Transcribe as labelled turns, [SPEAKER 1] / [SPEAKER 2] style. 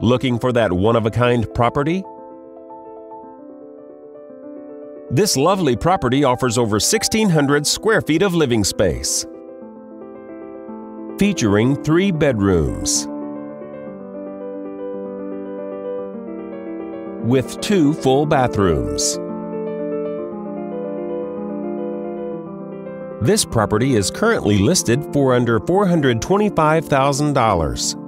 [SPEAKER 1] Looking for that one of a kind property? This lovely property offers over 1,600 square feet of living space, featuring three bedrooms with two full bathrooms. This property is currently listed for under $425,000.